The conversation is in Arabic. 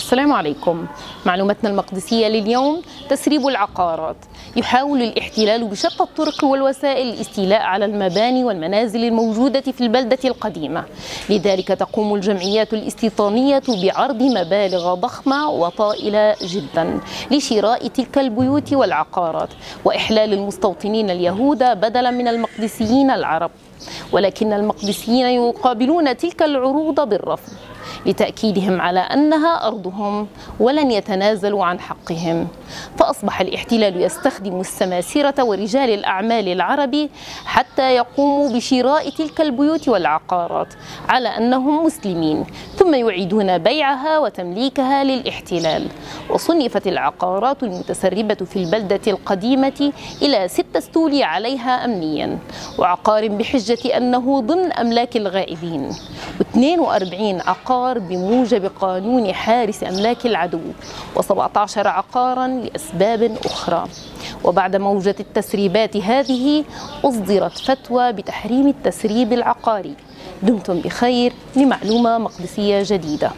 السلام عليكم. معلوماتنا المقدسية لليوم تسريب العقارات. يحاول الاحتلال بشتى الطرق والوسائل الاستيلاء على المباني والمنازل الموجودة في البلدة القديمة. لذلك تقوم الجمعيات الاستيطانية بعرض مبالغ ضخمة وطائلة جدا لشراء تلك البيوت والعقارات. وإحلال المستوطنين اليهود بدلا من المقدسيين العرب. ولكن المقدسيين يقابلون تلك العروض بالرفض. لتأكيدهم على أنها أرضهم ولن يتنازلوا عن حقهم. فأصبح الاحتلال يستخدم السماسرة ورجال الأعمال العرب حتى يقوموا بشراء تلك البيوت والعقارات على أنهم مسلمين ثم يعيدون بيعها وتمليكها للاحتلال. وصنفت العقارات المتسربة في البلدة القديمة إلى ست استولي عليها أمنيا وعقار بحجة أنه ضمن أملاك الغائبين. و42 عقار بموجب قانون حارس أملاك العدو و17 عقارا لأسباب أخرى. وبعد موجة التسريبات هذه أصدرت فتوى بتحريم التسريب العقاري. دمتم بخير لمعلومة مقدسية جديدة.